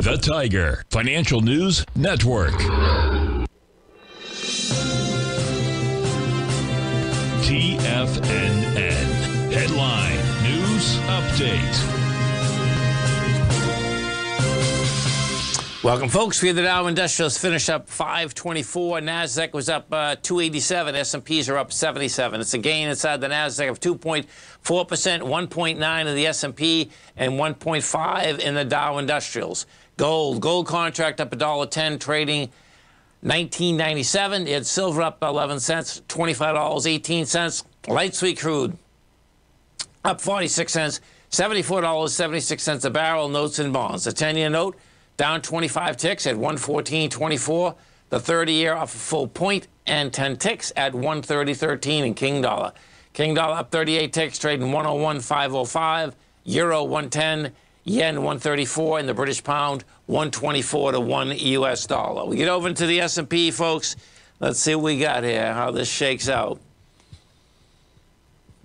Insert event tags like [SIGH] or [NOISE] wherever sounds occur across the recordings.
The Tiger Financial News Network. TFNN. Headline News Update. Welcome, folks. We the Dow Industrials finish up 524. Nasdaq was up uh, 287. S&Ps are up 77. It's a gain inside the Nasdaq of 2.4 percent, 1.9 in the S&P, and 1.5 in the Dow Industrials. Gold, gold contract up $1.10, trading 1997. You had silver up 11 cents, $25.18. Light sweet crude up 46 cents, $74.76 a barrel. Notes and bonds. The 10-year note down 25 ticks at 114.24. The 30 year off a full point and 10 ticks at 130.13 in King Dollar. King Dollar up 38 ticks, trading 101.505. Euro 110. Yen 134 and the British pound 124 to 1 US dollar. We get over into the S&P folks. Let's see what we got here, how this shakes out.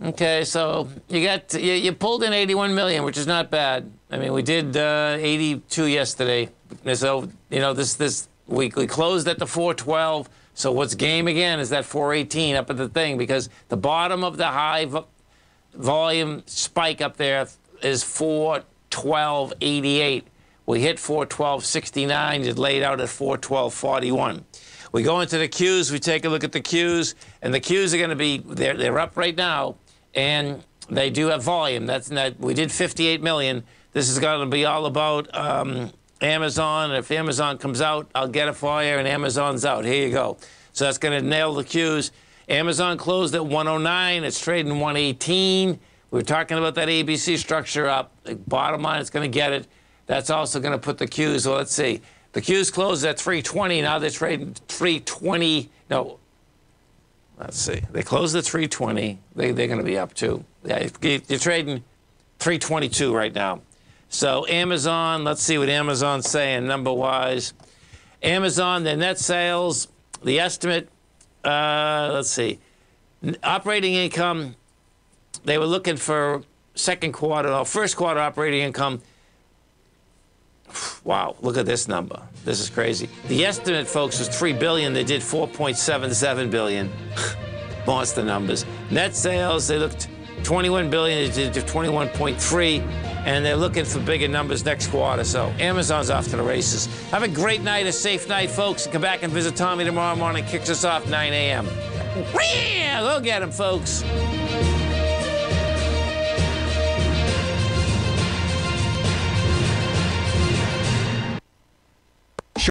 Okay, so you got you, you, pulled in 81 million, which is not bad. I mean, we did uh, 82 yesterday. So you know, this this week we closed at the 412. So what's game again is that 418 up at the thing because the bottom of the high vo volume spike up there is 412.88. We hit 412.69. It laid out at 412.41. We go into the Qs. We take a look at the Qs, and the Qs are going to be they're they're up right now and they do have volume. That's that we did 58 million. This is going to be all about um, Amazon. If Amazon comes out, I'll get it for you, and Amazon's out. Here you go. So that's going to nail the Qs. Amazon closed at 109. It's trading 118. We were talking about that ABC structure up. The bottom line, it's going to get it. That's also going to put the Qs. Well, let's see. The Qs closed at 320. Now they're trading 320. No, Let's see. They closed at 320. They, they're going to be up too. Yeah, you're trading 322 right now. So Amazon, let's see what Amazon's saying number wise. Amazon, their net sales, the estimate, uh, let's see, operating income, they were looking for second quarter, no, first quarter operating income [SIGHS] Wow, look at this number. This is crazy. The estimate, folks, was 3 billion. They did 4.77 billion. [LAUGHS] Monster numbers. Net sales, they looked 21 billion, they did 21.3, and they're looking for bigger numbers next quarter. So Amazon's off to the races. Have a great night, a safe night, folks. And come back and visit Tommy tomorrow morning. Kicks us off 9 a.m. Go get him, folks.